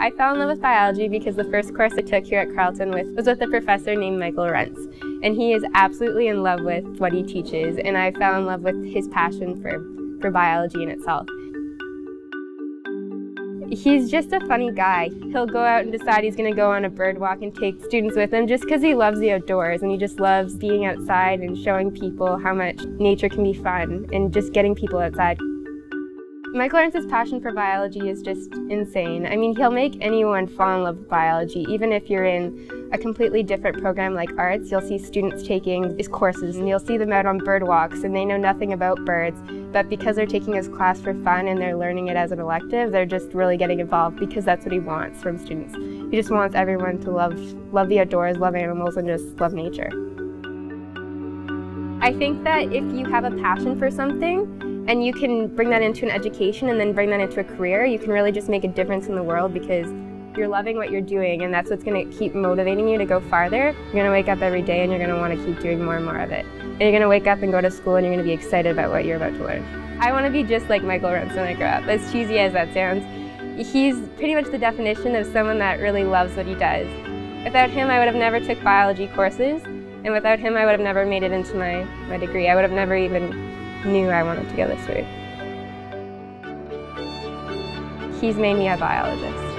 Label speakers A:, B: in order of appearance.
A: I fell in love with biology because the first course I took here at Carleton with, was with a professor named Michael Runtz. And he is absolutely in love with what he teaches, and I fell in love with his passion for, for biology in itself. He's just a funny guy. He'll go out and decide he's going to go on a bird walk and take students with him just because he loves the outdoors and he just loves being outside and showing people how much nature can be fun and just getting people outside. Michael Runtz's passion for biology is just insane. I mean, he'll make anyone fall in love with biology. Even if you're in a completely different program like arts, you'll see students taking his courses and you'll see them out on bird walks and they know nothing about birds. But because they're taking his class for fun and they're learning it as an elective, they're just really getting involved because that's what he wants from students. He just wants everyone to love, love the outdoors, love animals, and just love nature. I think that if you have a passion for something, and you can bring that into an education and then bring that into a career, you can really just make a difference in the world because you're loving what you're doing and that's what's going to keep motivating you to go farther. You're going to wake up every day and you're going to want to keep doing more and more of it. And you're going to wake up and go to school and you're going to be excited about what you're about to learn. I want to be just like Michael Runtz when I grow up, as cheesy as that sounds. He's pretty much the definition of someone that really loves what he does. Without him, I would have never took biology courses, and without him, I would have never made it into my, my degree. I would have never even knew I wanted to go this route. He's made me a biologist.